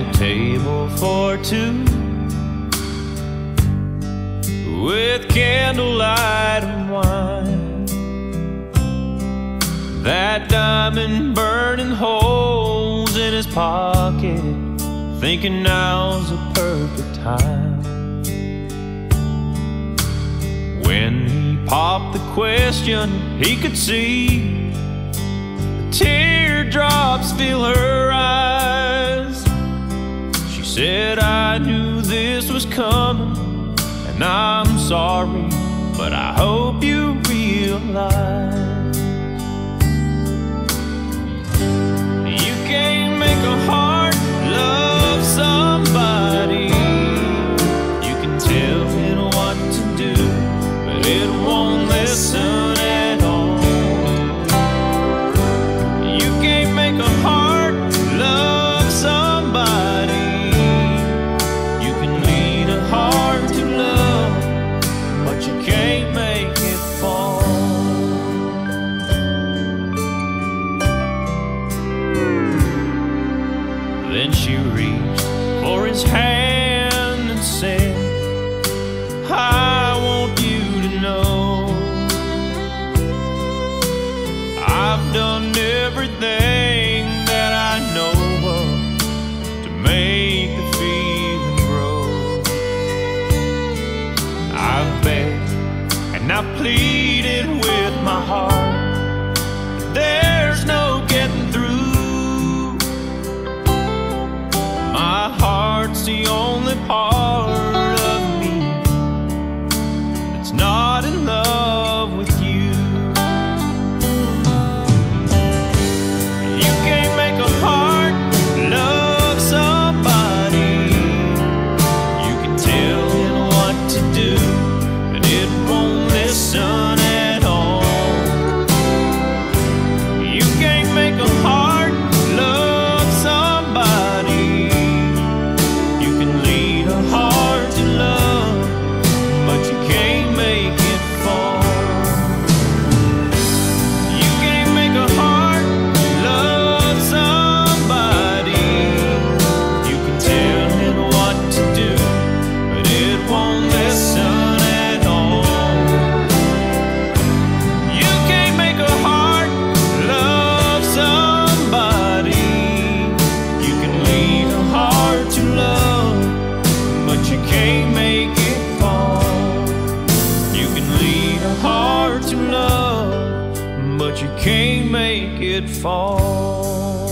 a table for two with candlelight and wine. That diamond burning holes in his pocket, thinking now's a perfect time. When he popped the question, he could see the teardrops fill her said, I knew this was coming, and I'm sorry, but I hope you realize his hand and said, I want you to know I've done everything that I know of to make the feeling grow. I've begged and I pleaded with my heart. But you can't make it fall.